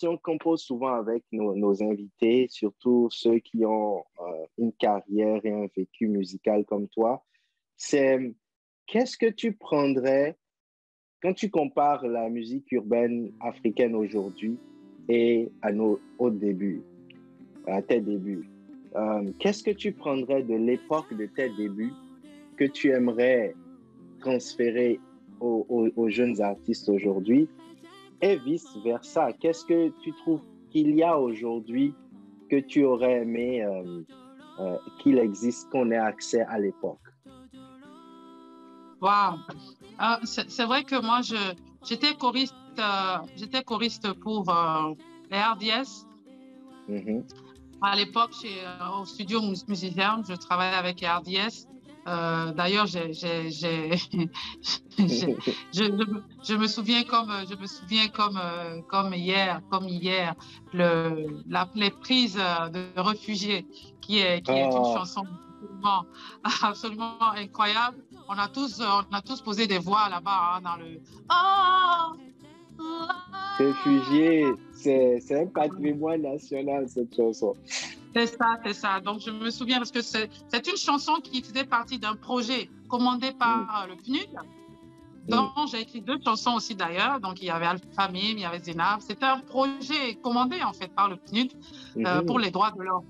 Question qu'on pose souvent avec nos, invités, surtout ceux qui ont euh, une carrière et un vécu musical comme toi, c'est qu'est-ce que tu prendrais quand tu compares la musique urbaine africaine aujourd'hui et à nos au début, à tes débuts, euh, qu'est-ce que tu prendrais de l'époque de tes débuts que tu aimerais transférer aux, jeunes artistes aujourd'hui et vice-versa. Qu'est-ce que tu trouves qu'il y a aujourd'hui que tu aurais aimé euh, euh, qu'il existe, qu'on ait accès à l'époque? Wow. Ah, c'est vrai que moi, j'étais choriste, euh, j'étais choriste pour les RDS. Mm-hmm. À l'époque, au studio musicien, je travaillais avec les RDS. Euh, d'ailleurs, je, me souviens comme je me souviens comme euh, comme hier, comme hier, le, la, les prises de réfugiés, qui est qui est une oh. chanson absolument, incroyable. On a tous on a tous posé des voix là-bas hein, dans le. Oh, réfugiés, c'est un patrimoine national cette chanson. C'est ça, c'est ça. Donc, je me souviens parce que c'est une chanson qui faisait partie d'un projet commandé par mm. le PNUD. Donc, mm. j'ai écrit deux chansons aussi d'ailleurs. Donc, il y avait Alpha Mim, il y avait Zénab. C'était un projet commandé en fait par le PNUD euh, mm-hmm. pour les droits de l'homme.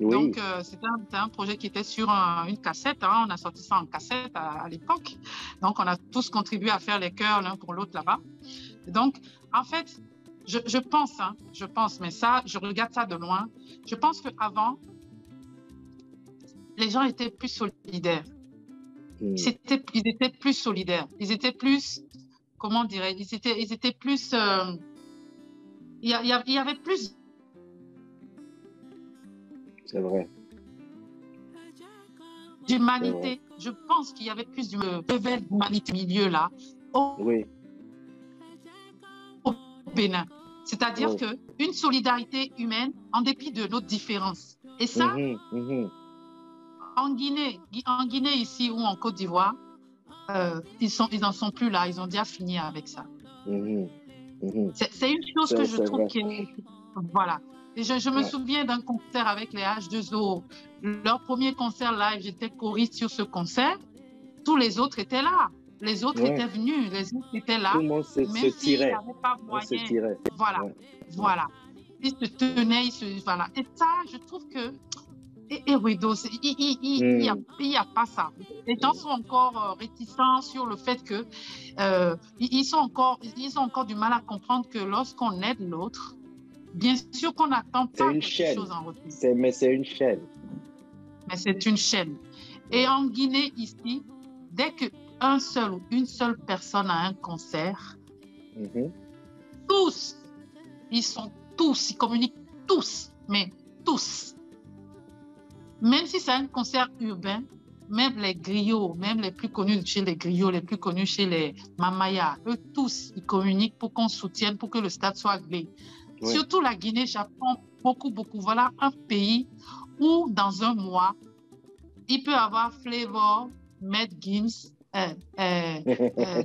Donc, euh, c'était un, projet qui était sur une cassette. Hein. On a sorti ça en cassette à, l'époque. Donc, on a tous contribué à faire les chœurs l'un pour l'autre là-bas. Donc, en fait, je, pense, hein, je pense, mais ça, je regarde ça de loin. Je pense qu'avant, les gens étaient plus solidaires. Hmm. Ils, étaient, ils étaient plus solidaires. Ils étaient plus, comment dirais ils étaient, ils étaient plus. Euh, il y, y, avait plus. C'est vrai. D'humanité. Je pense qu'il y avait plus d'humanité au milieu là. oui. Bénin. C'est-à-dire que une solidarité humaine en dépit de nos différences. Et ça, mhm, mhm. en Guinée, en Guinée ici ou en Côte d'Ivoire, euh, ils sont, ils n'en sont plus là. Ils ont déjà fini avec ça. Mhm, c'est une chose que je trouve qui est, voilà. Et je, me souviens d'un concert avec les H2O. Leur premier concert live, j'étais choriste sur ce concert. Tous les autres étaient là. Les autres étaient venus, les autres étaient là. Tout le monde se, tirait. Pas moyen, se tirait. Voilà, voilà. Ils se tenaient, ils se, voilà. Et ça, je trouve que et, et il n'y a, hmm. a, pas ça. Les gens sont encore euh, réticents sur le fait que euh, ils, sont encore, ils ont encore du mal à comprendre que lorsqu'on aide l'autre, bien sûr qu'on n'attend pas quelque chose en retour. Mais c'est une chaîne. Mais c'est une chaîne. Et en Guinée, ici, dès que un seul ou une seule personne à un concert, mhm. tous, ils sont tous, ils communiquent tous, mais tous. Même si c'est un concert urbain, même les griots, même les plus connus chez les griots, les plus connus chez les mamayas, eux tous, ils communiquent pour qu'on soutienne, pour que le stade soit agréé. Surtout la Guinée, Japon, beaucoup, beaucoup. Voilà un pays où dans un mois, il peut avoir Flavor, Matt Gims, euh, euh,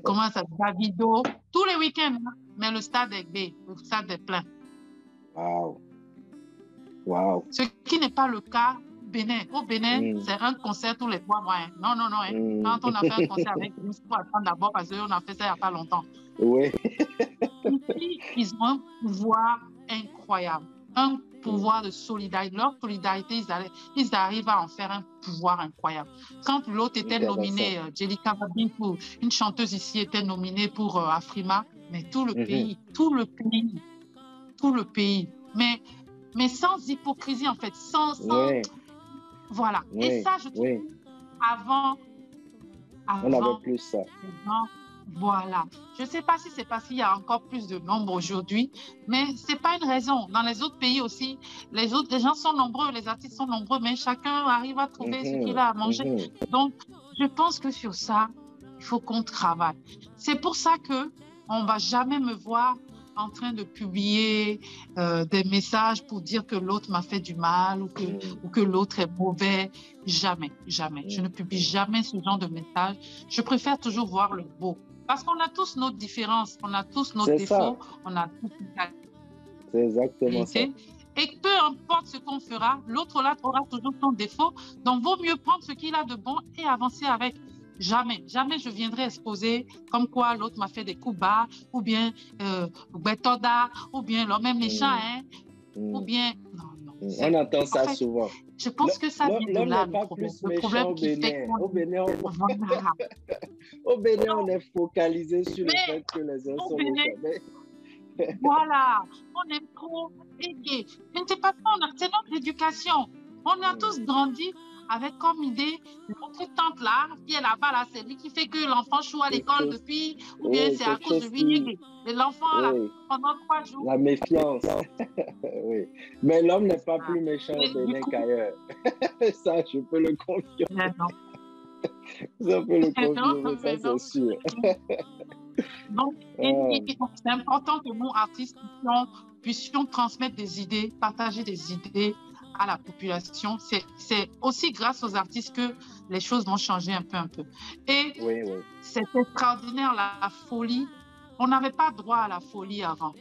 comment ça Davido, tous les week-ends, hein. mais le stade est B, le stade est plein. Wow. Wow. Ce qui n'est pas le cas Bénin. Au Bénin, mm. c'est un concert tous les trois mois. Hein. Non, non, non. Hein. Mm. Quand on a fait un concert avec nous, il faut attendre d'abord parce qu'on a fait ça il n'y a pas longtemps. Oui. ils ont un pouvoir incroyable. Un pouvoir de solidarité. Leur solidarité, ils, arrivent, ils arrivent à en faire un pouvoir incroyable. Quand l'autre était nominé, euh, Jelika pour une chanteuse ici était nominée pour euh, Afrima, mais tout le mhm. pays, tout le pays, tout le pays, mais, mais sans hypocrisie en fait, sans. Voilà. Et ça, je trouve, avant, avant. On avait plus ça. Voilà. Je ne sais pas si c'est parce qu'il y a encore plus de nombre aujourd'hui, mais ce n'est pas une raison. Dans les autres pays aussi, les, autres, les gens sont nombreux, les artistes sont nombreux, mais chacun arrive à trouver ce qu'il a à manger. Mhm. Donc, je pense que sur ça, il faut qu'on travaille. C'est pour ça que on va jamais me voir en train de publier euh, des messages pour dire que l'autre m'a fait du mal ou que, mhm. ou que l'autre est mauvais. Jamais, jamais. Je ne publie jamais ce genre de messages. Je préfère toujours voir le beau. Parce qu'on a tous nos différences, on a tous nos défauts, on a tous C'est exactement ça. Et peu importe ce qu'on fera, l'autre là aura toujours son défaut. Donc, vaut mieux prendre ce qu'il a de bon et avancer avec. Jamais, jamais je viendrai exposer comme quoi l'autre m'a fait des coups bas, ou bien euh, ou bien l'homme est méchant, mm. hein, mm. ou bien. Non, non. Mm. On entend ça souvent. Je pense que ça vient de là, le problème. Le problème qui fait au Bénin, on... au Bénin, on est focalisé sur le fait que les uns sont méchants. voilà, on est trop aidé. Mais c'est pas ça, c'est notre éducation. On a tous grandi avec comme idée notre tante là, qui est là-bas, là, c'est lui qui fait que l'enfant choue à l'école depuis, ou bien c'est à cause de lui. L'enfant, là, pendant trois jours. La méfiance. oui. Mais l'homme n'est pas plus méchant au Bénin qu'ailleurs. ça, je peux le confirmer. le ça, c'est sûr. Donc, ah. c'est important que nous, artistes, puissions transmettre des idées, partager des idées à la population. C'est aussi grâce aux artistes que les choses vont changer un peu, un peu. Et c'est extraordinaire, la, folie. On n'avait pas droit à la folie avant.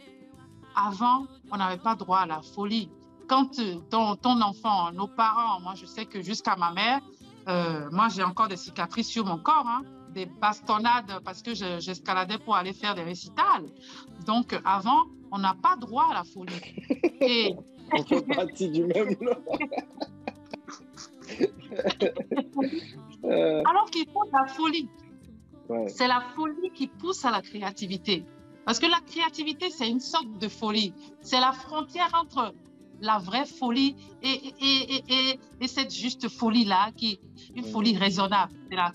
Avant, on n'avait pas droit à la folie. Quand euh, ton, ton, enfant, nos parents, moi je sais que jusqu'à ma mère, euh, moi j'ai encore des cicatrices sur mon corps, hein, des bastonnades parce que j'escaladais pour aller faire des récitals. Donc avant, on n'a pas droit à la folie. Et on fait partie du même nom. Euh. Alors qu'il faut la folie. C'est la folie qui pousse à la créativité. Parce que la créativité, c'est une sorte de folie. C'est la frontière entre la vraie folie et, et, et, et cette juste folie-là, qui une folie raisonnable.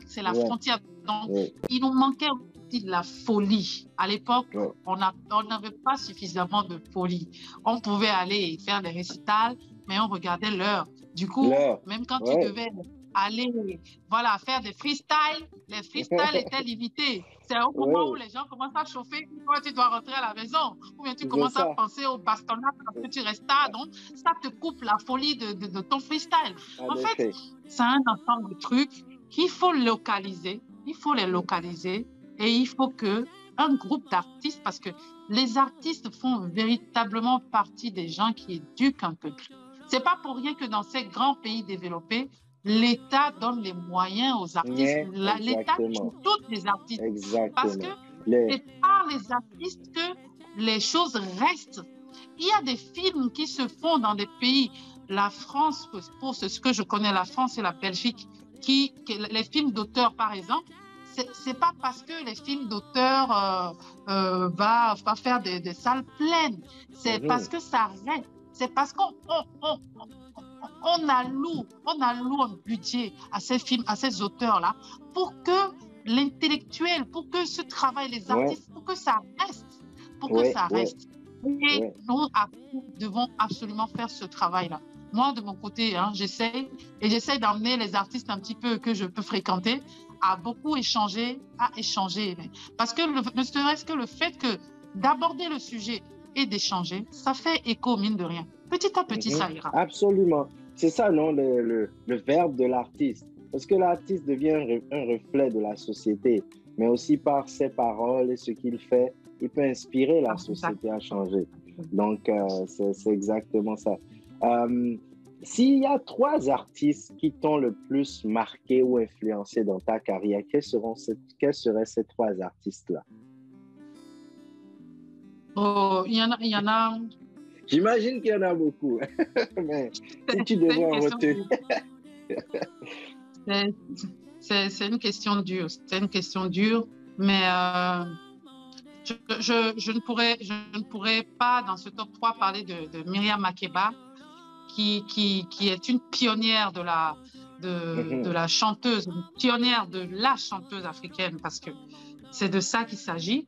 C'est la, frontière. Donc, il nous manquait de la folie. À l'époque, on n'avait pas suffisamment de folie. On pouvait aller faire des récitals, mais on regardait l'heure. Du coup, même quand tu devais aller voilà, faire des freestyles, les freestyles étaient limités. C'est au moment où les gens commencent à chauffer quand tu dois rentrer à la maison. Ou bien tu commences à penser au bastonnage parce que tu restes là. Donc, ça te coupe la folie de, de, ton freestyle. En fait, c'est un ensemble de trucs qu'il faut localiser. Il faut les localiser et il faut que un groupe d'artistes, parce que les artistes font véritablement partie des gens qui éduquent un peuple. C'est pas pour rien que dans ces grands pays développés, l'État donne les moyens aux artistes. L'État tue tous les artistes. Parce que c'est par les artistes que les choses restent. Il y a des films qui se font dans des pays, la France, pour ce que je connais, la France et la Belgique, qui, les films d'auteur, par exemple, c'est pas parce que les films d'auteur euh, euh va, va, faire des, des salles pleines, c'est mhm. parce que ça reste, c'est parce qu'on on, on, on, alloue, on alloue un budget à ces films, à ces auteurs-là, pour que l'intellectuel, pour que ce travail, les artistes, pour que ça reste, pour que ça reste. Et nous, devons absolument faire ce travail-là. Moi, de mon côté, hein, j'essaie et j'essaie d'emmener les artistes un petit peu que je peux fréquenter à beaucoup échanger, à échanger. Parce que ne serait-ce que le fait que d'aborder le sujet et d'échanger, ça fait écho, mine de rien. Petit à petit, ça mhm. ira. Absolument. C'est ça, non, le, le, verbe de l'artiste. Parce que l'artiste devient un reflet de la société, mais aussi par ses paroles et ce qu'il fait, il peut inspirer la société à changer. Donc, euh, c'est exactement ça. Euh, s'il y a trois artistes qui t'ont le plus marqué ou influencé dans ta carrière, quels, seront quels seraient ces trois artistes-là? Oh, il y en a. Y en a... J'imagine qu'il y en a beaucoup. Mais si tu devais en retenir. c'est une question dure. C'est une question dure. Mais euh, je, je, je, ne pourrais, je ne pourrais pas, dans ce top 3, parler de, de Myriam Makeba qui, qui, qui, est une pionnière de la, de, mhm. de, la chanteuse, une pionnière de la chanteuse africaine, parce que c'est de ça qu'il s'agit.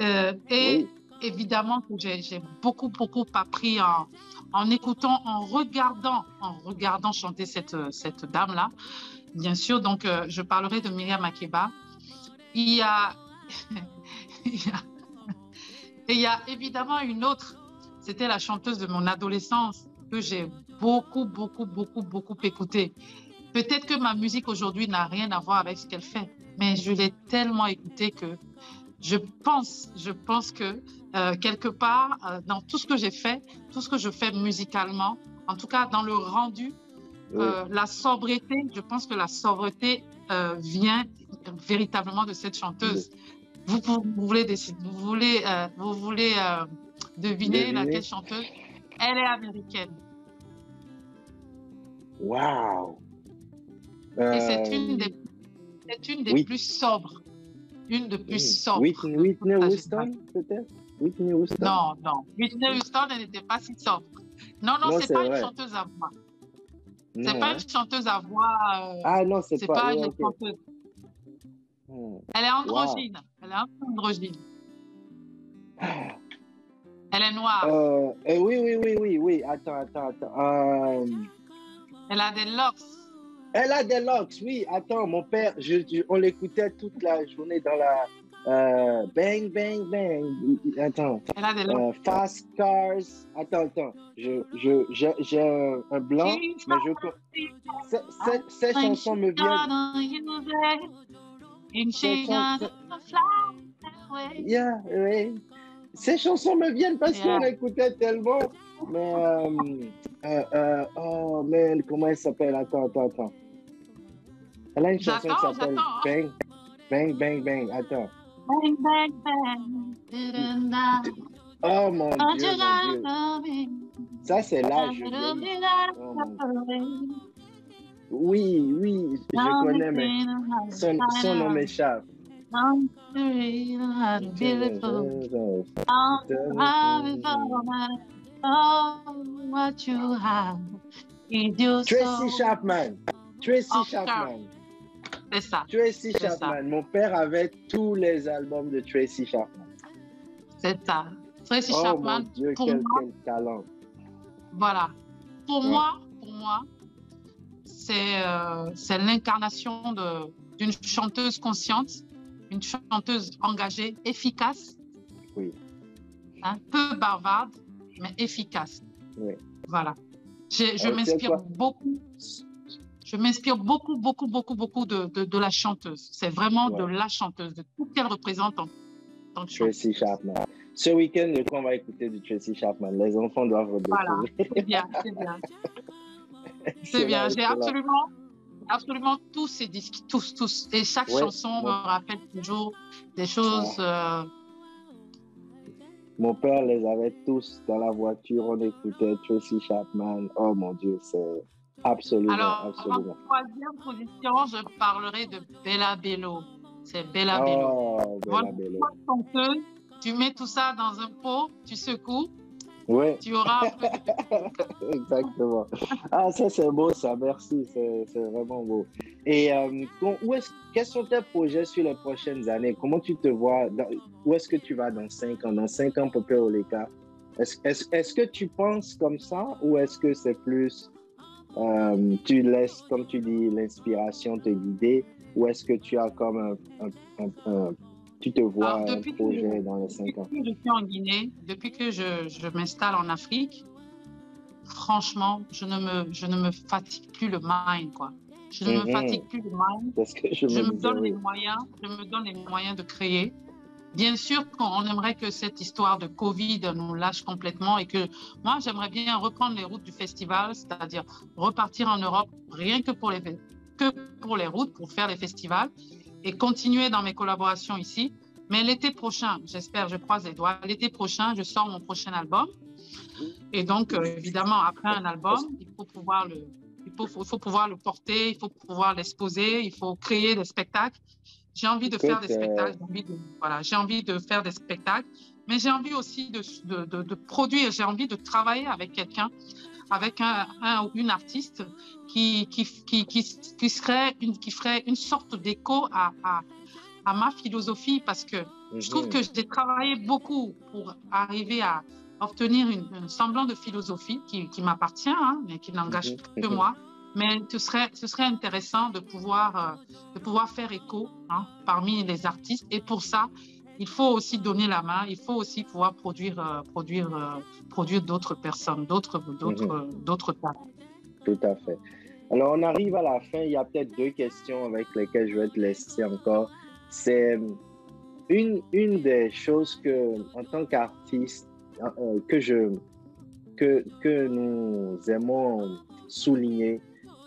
Euh, et évidemment que j'ai beaucoup, beaucoup appris en, en, écoutant, en regardant, en regardant chanter cette, cette dame-là. Bien sûr, donc euh, je parlerai de Myriam Makeba. Il y a, il y a, évidemment une autre, c'était la chanteuse de mon adolescence, que j'ai beaucoup, beaucoup, beaucoup, beaucoup écouté. Peut-être que ma musique aujourd'hui n'a rien à voir avec ce qu'elle fait, mais je l'ai tellement écoutée que je pense, je pense que euh, quelque part, euh, dans tout ce que j'ai fait, tout ce que je fais musicalement, en tout cas dans le rendu, euh, la sobriété, je pense que la sobriété vient véritablement de cette chanteuse. Vous, voulez décider, vous voulez, vous voulez deviner, laquelle chanteuse? Elle est américaine. Wow. Et c'est une des, une des plus sobres une de plus sobre. Whitney, Whitney Houston, peut-être? Whitney Houston. Non, non. Whitney Houston, elle n'était pas si sobre. Non, non, c'est pas une chanteuse à voix. C'est pas une chanteuse à voix. Ah non, c'est pas, pas une chanteuse. Hmm. Elle est androgyne. Elle est un peu androgyne. Elle est noire. Euh, eh oui, oui, oui, oui, oui. Attends, attends, attends. Euh... Elle a des locks. Elle a des locks, oui. Attends, mon père, je, on l'écoutait toute la journée dans la. Euh, bang, bang, bang. Attends. Elle a des locks. Euh, fast Cars. Attends, attends. Je, je, j'ai un blanc, mais je. Cette, cette chanson me vient. Yeah, oui. Ces chansons me viennent parce qu'on écoutait tellement. Mais. Euh, euh, euh, oh, man, comment elle s'appelle? Attends, attends, attends. Elle a une chanson qui s'appelle Bang, Bang, Bang, Bang. Attends. Bang, bang, bang. Oh mon Dieu, mon Dieu. Ça, c'est l'âge. Oh, oui, oui, je connais, mais son, son nom m'échappe. Tracy Chapman. Tracy Chapman. C'est ça. Tracy Chapman. Mon père avait tous les albums de Tracy Chapman. C'est ça. Tracy oh, Chapman. Mon Dieu, quel, talent. Voilà. Pour moi, pour moi, c'est euh, l'incarnation d'une chanteuse consciente, une chanteuse engagée, efficace. Oui. Un peu bavarde, mais efficace. Oui. Voilà. Je, je m'inspire beaucoup je m'inspire beaucoup, beaucoup, beaucoup, beaucoup de, de, la chanteuse. C'est vraiment de la chanteuse, de tout qu'elle représente en tant que Tracy Chapman. Ce week-end, on va écouter du Tracy Chapman. Les enfants doivent redécouvrir. Voilà, c'est bien, c'est bien. c'est bien. J'ai absolument, absolument tous ces disques, tous, tous. Et chaque chanson me rappelle toujours des choses. Euh, mon père les avait tous dans la voiture. On écoutait Tracy Chapman. Oh mon Dieu, c'est Absolument. Alors, absolument. en troisième position, je parlerai de Bella Bello. C'est Bella Bello. Oh, Bella Bello. Tu mets tout ça dans un pot, tu secoues. Oui. Tu auras Exactement. Ah, ça, c'est beau, ça. Merci. C'est vraiment beau. Et euh, où est quels sont tes projets sur les prochaines années? Comment tu te vois? où est-ce que tu vas dans cinq ans? Dans cinq ans, Popé Oleka? Est-ce est, est que tu penses comme ça ou est-ce que c'est plus euh, tu laisses, comme tu dis, l'inspiration te guider ou est-ce que tu as comme un, tu te vois un projet dans les cinq ans? Depuis que je suis en Guinée, depuis que je, je m'installe en Afrique, franchement, je ne, me, je ne me fatigue plus le mind, quoi. Je ne me mhm. fatigue plus le mind. Que je, je me, donne les moyens, je me donne les moyens de créer. Bien sûr qu'on aimerait que cette histoire de Covid nous lâche complètement et que moi, j'aimerais bien reprendre les routes du festival, c'est-à-dire repartir en Europe rien que pour, les, routes, pour faire les festivals et continuer dans mes collaborations ici. Mais l'été prochain, j'espère, je croise les doigts, l'été prochain, je sors mon prochain album. Et donc, euh, évidemment, après un album, il faut pouvoir le, il faut, faut pouvoir le porter, il faut pouvoir l'exposer, il faut créer des spectacles. J'ai envie de faire des spectacles, j'ai envie de, voilà, j'ai envie de faire des spectacles, mais j'ai envie aussi de, de, de, produire, j'ai envie de travailler avec quelqu'un, avec un, un, ou une artiste qui, qui, qui, qui, serait une, qui ferait une sorte d'écho à, à, à, ma philosophie parce que je trouve mhm. que j'ai travaillé beaucoup pour arriver à obtenir une, un semblant de philosophie qui, qui m'appartient, hein, mais qui n'engage mhm. que moi. Mais ce serait, ce serait intéressant de pouvoir, euh, de pouvoir faire écho hein, parmi les artistes. Et pour ça, il faut aussi donner la main, il faut aussi pouvoir produire, euh, produire, euh, produire d'autres personnes, d'autres, d'autres, mhm. d'autres talents. Tout à fait. Alors, on arrive à la fin. Il y a peut-être deux questions avec lesquelles je vais te laisser encore. C'est une, une des choses que, en tant qu'artiste, que, je, que, que nous aimons souligner,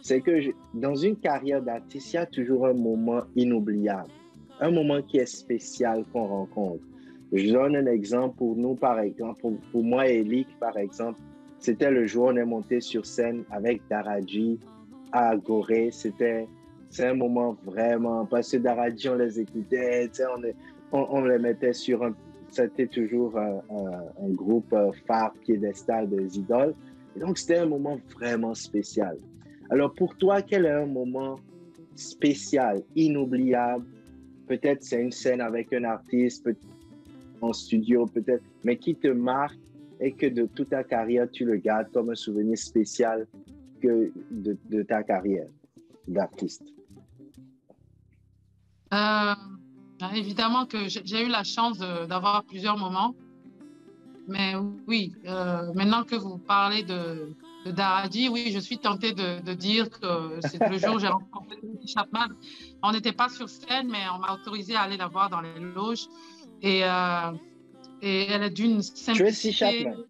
c'est que dans une carrière d'artiste, il y a toujours un moment inoubliable, un moment qui est spécial qu'on rencontre. Je donne un exemple pour nous, par exemple, pour, moi et Elic, par exemple. C'était le jour où on est monté sur scène avec Daraji à Gorée. C'était un moment vraiment, parce que Daraji, on les écoutait, on, les mettait sur un. C'était toujours un, groupe euh, phare piédestal des idoles. Donc, c'était un moment vraiment spécial. Alors, pour toi, quel est un moment spécial, inoubliable? Peut-être c'est une scène avec un artiste, en studio peut-être, mais qui te marque et que de toute ta carrière, tu le gardes comme un souvenir spécial que de, ta carrière d'artiste? Euh, évidemment que j'ai eu la chance d'avoir plusieurs moments. Mais oui, euh, maintenant que vous parlez de, de Daradi, oui, je suis tentée de, de dire que c'est le jour où j'ai rencontré Chapman. On n'était pas sur scène, mais on m'a autorisé à aller la voir dans les loges. Et, euh, et elle est d'une simplicité. Tracy Chapman.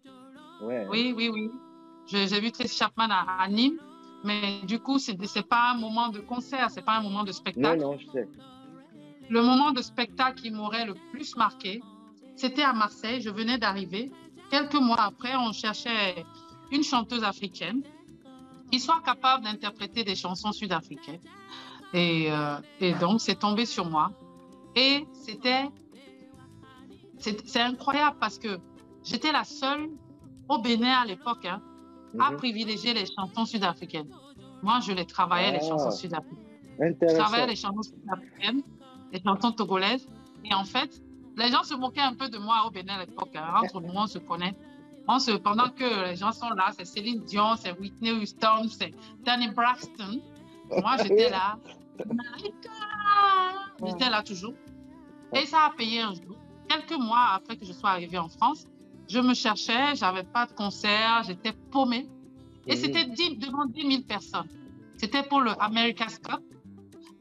Ouais. Oui, oui, oui. J'ai vu Tracy Chapman à, Nîmes, mais du coup, ce n'est pas un moment de concert, ce n'est pas un moment de spectacle. Non, non, je sais. Le moment de spectacle qui m'aurait le plus marqué, c'était à Marseille. Je venais d'arriver. Quelques mois après, on cherchait une chanteuse africaine qui soit capable d'interpréter des chansons sud-africaines. Et, euh, et donc, c'est tombé sur moi. Et c'était c'est incroyable parce que j'étais la seule au Bénin à l'époque hein, à mhm. privilégier les chansons sud-africaines. Moi, je les travaillais, les chansons ah. sud-africaines. Je travaillais les chansons sud-africaines, les chansons togolaises. Et en fait, les gens se moquaient un peu de moi au Bénin à l'époque. Hein. Entre nous, on se connaît. Pendant que les gens sont là, c'est Céline Dion, c'est Whitney Houston, c'est Danny Braxton. Moi, j'étais là. J'étais là toujours. Et ça a payé un jour quelques mois après que je sois arrivée en France, je me cherchais, j'avais pas de concert, j'étais paumée. Et c'était devant 10 000 personnes. C'était pour le America's Cup.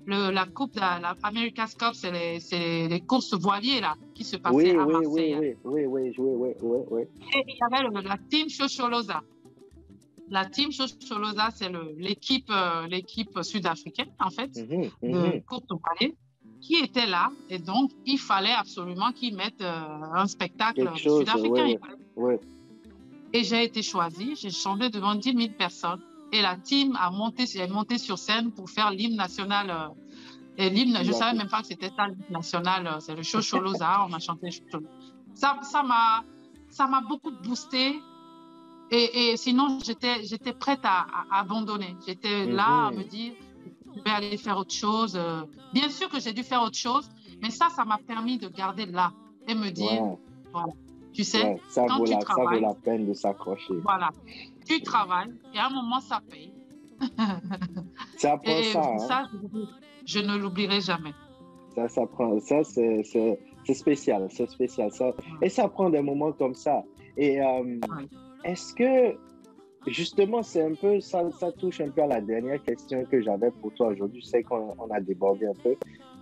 Le, la coupe, la, la America's Cup, c'est les, les, courses voiliers là, qui se passaient à Marseille. Oui, oui, oui, oui, oui, oui, oui, Et il y avait la team Chocholoza. La team Chocholoza, c'est l'équipe euh, l'équipe sud-africaine, en fait, mhm, de mhm. course voilier qui était là. Et donc, il fallait absolument qu'ils mettent euh, un spectacle sud-africain. Et j'ai été choisie. J'ai chanté devant 10 000 personnes. Et la team a monté, monté sur scène pour faire l'hymne national. Euh, et l'hymne, je ne savais même pas que c'était ça, l'hymne national. Euh, c'est le Chocholoza. on a chanté Ça, ça m'a, ça m'a beaucoup boosté. Et, et sinon, j'étais, j'étais prête à, abandonner. J'étais là à mhm. me dire, je vais aller faire autre chose. Euh. Bien sûr que j'ai dû faire autre chose, mais ça, ça m'a permis de garder là et me dire, voilà, tu sais, ça, quand vaut tu la, travailles, ça vaut la peine de s'accrocher. Voilà, tu travailles et à un moment, ça paye. ça prend ça. Hein. ça je, ne l'oublierai jamais. Ça, ça prend, ça c'est spécial, c'est spécial. Ça, et ça prend des moments comme ça. Et euh, est-ce que Justement, c'est un peu, ça, ça touche un peu à la dernière question que j'avais pour toi aujourd'hui. Je sais qu'on a débordé un peu.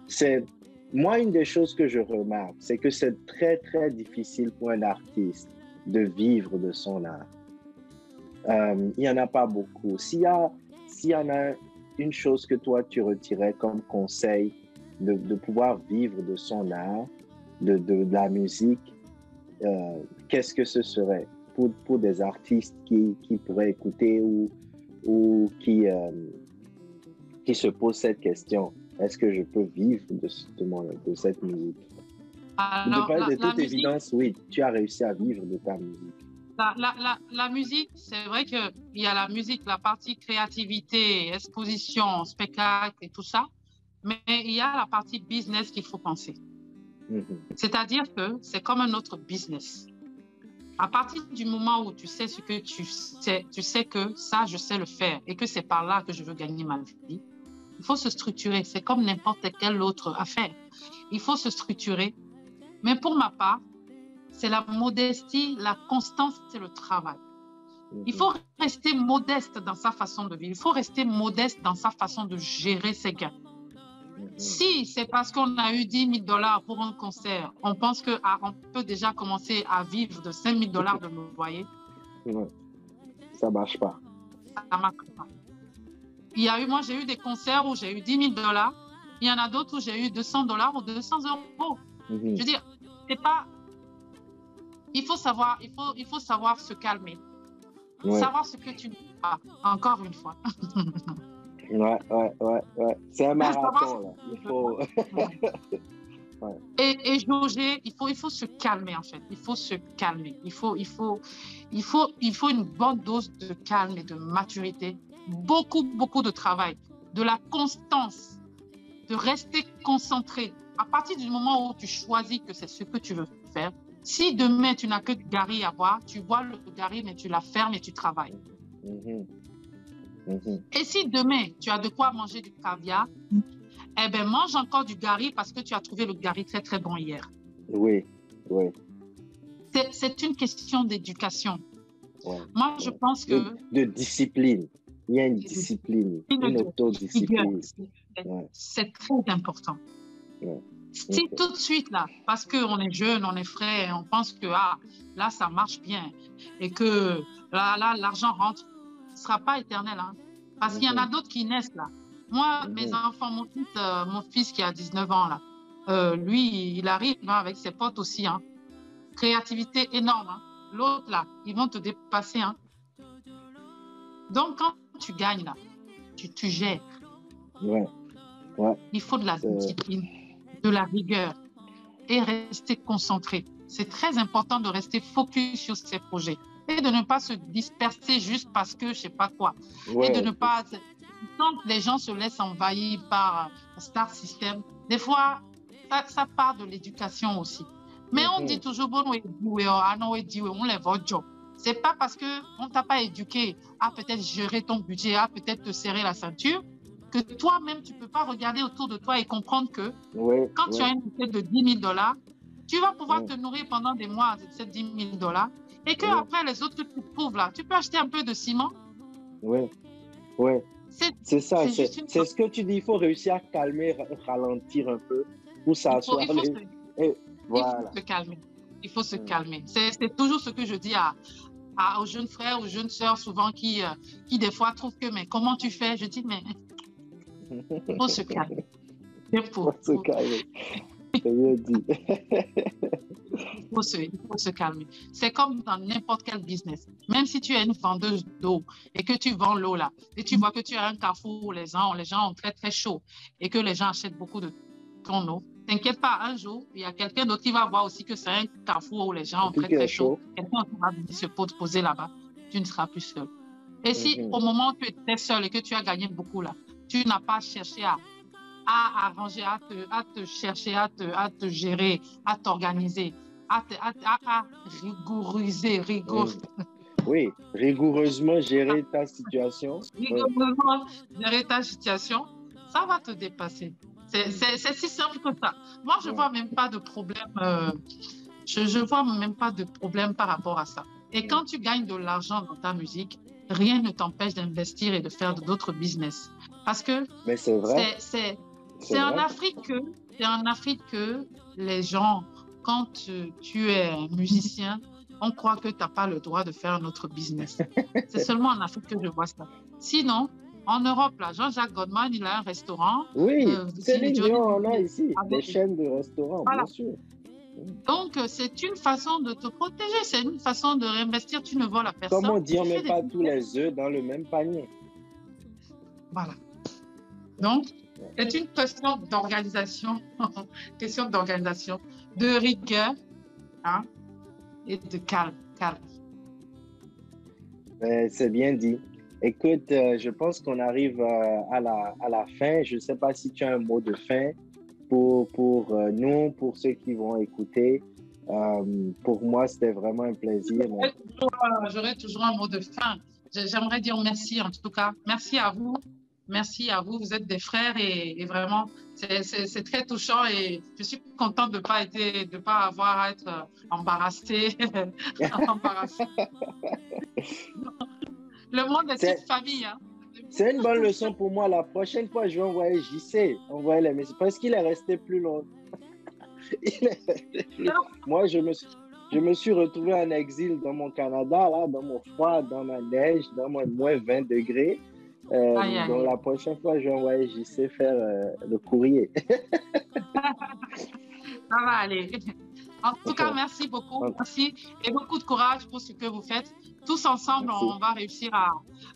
C'est, moi, une des choses que je remarque, c'est que c'est très, très difficile pour un artiste de vivre de son art. Euh, il n'y en a pas beaucoup. S'il y, a, y en a une chose que toi, tu retirais comme conseil de, de pouvoir vivre de son art, de, de, de la musique, euh, qu'est-ce que ce serait pour, pour des artistes qui, qui, pourraient écouter ou, ou qui, euh, qui se posent cette question? Est-ce que je peux vivre de, de, de cette musique? Alors, de, toute évidence, oui, tu as réussi à vivre de ta musique. La, la, la, musique, c'est vrai qu'il y a la musique, la partie créativité, exposition, spectacle et tout ça, mais il y a la partie business qu'il faut penser. Mhm. C'est-à-dire que c'est comme un autre business. À partir du moment où tu sais ce que tu sais, tu sais que ça, je sais le faire et que c'est par là que je veux gagner ma vie. Il faut se structurer. C'est comme n'importe quelle autre affaire. Il faut se structurer. Mais pour ma part, c'est la modestie, la constance et le travail. Il faut rester modeste dans sa façon de vivre. Il faut rester modeste dans sa façon de gérer ses gains. Si c'est parce qu'on a eu 10 000 dollars pour un concert, on pense qu'on ah, peut déjà commencer à vivre de 5 000 dollars de loyer. Ça marche pas. Ça marche pas. Il y a eu, moi, j'ai eu des concerts où j'ai eu 10 000 dollars. Il y en a d'autres où j'ai eu 200 dollars ou 200 euros. Mhm. Je veux dire, c'est pas. Il faut savoir, il faut, il faut savoir se calmer. Savoir ce que tu veux pas, encore une fois. Ouais, ouais, ouais, ouais. C'est un marathon, là. Il faut... Et, et jauger, il faut, il faut se calmer, en fait. Il faut se calmer. Il faut, il, faut, il, faut, il faut une bonne dose de calme et de maturité. Beaucoup, beaucoup de travail. De la constance. De rester concentré. À partir du moment où tu choisis que c'est ce que tu veux faire, si demain tu n'as que du gari à boire, tu vois le gari, mais tu la fermes et tu travailles. Mm-hmm. Mhm. Et si demain, tu as de quoi manger du caviar, eh bien, mange encore du gari parce que tu as trouvé le gari très, très bon hier. Oui, oui. C'est une question d'éducation. Moi, je pense que... De, discipline. Il y a une discipline, une autodiscipline. C'est très important. Si tout de suite, là, parce qu'on est jeune, on est frais, on pense que ah, là, ça marche bien et que là, là l'argent rentre ne sera pas éternel. Hein. Parce qu'il y en a d'autres qui naissent là. Moi, mes enfants, mon fils, euh, mon fils qui a 19 ans là, euh, lui, il arrive hein, avec ses potes aussi. Hein. Créativité énorme. Hein. L'autre là, ils vont te dépasser. Hein. Donc, quand tu gagnes là, tu, tu gères. Ouais. Ouais. Il faut de la discipline, de la rigueur et rester concentré. C'est très important de rester focus sur ces projets et de ne pas se disperser juste parce que je sais pas quoi. Et de ne pas. Quand les gens se laissent envahir par le Star System, des fois, ça, part de l'éducation aussi. Mais on dit toujours, bon, ah on les job. C'est pas parce qu'on t'a pas éduqué à peut-être gérer ton budget, à peut-être te serrer la ceinture, que toi-même, tu ne peux pas regarder autour de toi et comprendre que quand tu as une budget de 10 000 dollars, tu vas pouvoir te nourrir pendant des mois avec ces 10 000 dollars et que après les autres que tu trouves là, tu peux acheter un peu de ciment. Oui, oui. C'est ça, c'est ce que tu dis. Il faut réussir à calmer, ralentir un peu pour s'asseoir. Il, faut, se, voilà. il faut se calmer. Il faut se calmer. C'est toujours ce que je dis à, à, aux jeunes frères, aux jeunes sœurs, souvent qui, euh, qui des fois trouvent que, mais comment tu fais? Je dis, mais il faut se faut se calmer. bien dit. il, faut se, il faut se calmer. C'est comme dans n'importe quel business. Même si tu es une vendeuse d'eau et que tu vends l'eau là, et tu vois que tu as un carrefour où les gens, les gens ont très très chaud et que les gens achètent beaucoup de ton eau, t'inquiète pas, un jour, il y a quelqu'un d'autre qui va voir aussi que c'est un carrefour où les gens ont très très chaud. Quelqu'un va venir se poser là-bas. Tu ne seras plus seul. Et si mm-hmm. au moment où tu étais seul et que tu as gagné beaucoup là, tu n'as pas cherché à à arranger, à te, à te chercher, à te, à te gérer, à t'organiser, à, à, rigouriser, rigour. Oui. rigoureusement gérer ta situation. Rigoureusement gérer ta situation, ça va te dépasser. C'est si simple que ça. Moi, je ne vois même pas de problème. Euh, je ne vois même pas de problème par rapport à ça. Et quand tu gagnes de l'argent dans ta musique, rien ne t'empêche d'investir et de faire d'autres business. Parce que c'est en Afrique que c'est en Afrique que les gens, quand tu, es es musicien, on croit que tu n'as pas le droit de faire un autre business. c'est seulement en Afrique que je vois ça. Sinon, en Europe, là, Jean-Jacques Godman, il a un restaurant. Oui, euh, c'est on a ici des chaînes de restaurants, bien sûr. Donc, euh, c'est une façon de te protéger, c'est une façon de réinvestir. Tu ne vois la personne. Comment dire, mais pas tous les œufs dans le même panier. Voilà. Donc, c'est une question d'organisation, question d'organisation, de rigueur hein, et de calme. calme. Ben, c'est bien dit. Écoute, euh, je pense qu'on arrive euh, à, la, à la fin. Je ne sais pas si tu as un mot de fin pour, pour euh, nous, pour ceux qui vont écouter. pour moi, c'était vraiment un plaisir. J'aurais toujours un mot de fin. J'aimerais dire merci en tout cas. Merci à vous Merci à vous, vous êtes des frères et, vraiment, c'est très touchant et je suis contente de ne pas, de pas avoir à être embarrassée. Le monde est une famille. Hein. c'est une bonne leçon pour moi. La prochaine fois, je vais envoyer JC, envoyer les messages, parce qu'il est resté plus longtemps. Moi, je me, suis, je me suis retrouvé en exil dans mon Canada, là, dans mon froid, dans ma neige, dans mon moins 20 degrés. Euh, donc, la prochaine fois, je vais envoyer JC faire euh, le courrier. Ça va aller. En tout cas, merci beaucoup. Merci et beaucoup de courage pour ce que vous faites. Tous ensemble, on va réussir à,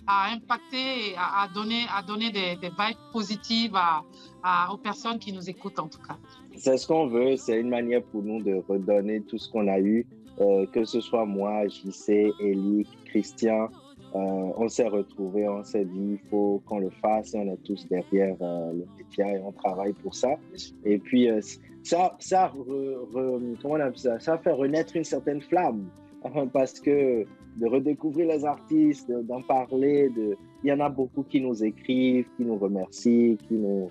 à impacter et à, donner, à donner des, des vibes positives à, aux personnes qui nous écoutent, en tout cas. C'est ce qu'on veut. C'est une manière pour nous de redonner tout ce qu'on a eu, euh, que ce soit moi, JC, Elie, Christian. Euh, on s'est retrouvés, on s'est dit, il faut qu'on le fasse. On est tous derrière euh, le média et on travaille pour ça. Et puis, ça, ça, comment on ça, ça fait renaître une certaine flamme parce que de redécouvrir les artistes, d'en parler, de... il y en a beaucoup qui nous écrivent, qui nous remercient, qui nous,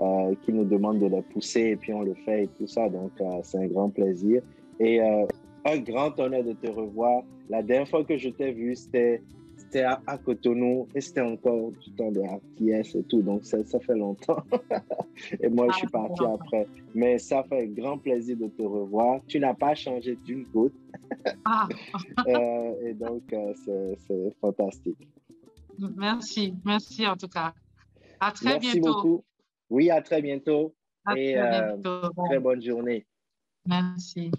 euh, qui nous demandent de les pousser et puis on le fait et tout ça. Donc, euh, c'est un grand plaisir. Et euh, un grand honneur de te revoir. La dernière fois que je t'ai vu, c'était c'était à, Cotonou et c'était encore du temps de RTS et tout. Donc, ça, ça fait longtemps. et moi, je suis ah, parti après. Mais ça fait grand plaisir de te revoir. Tu n'as pas changé d'une goutte. Ah. Euh, et donc, euh, c'est fantastique. Merci. Merci en tout cas. À très Merci bientôt. Beaucoup. Oui, à très bientôt. et très, euh, très bonne journée. Merci.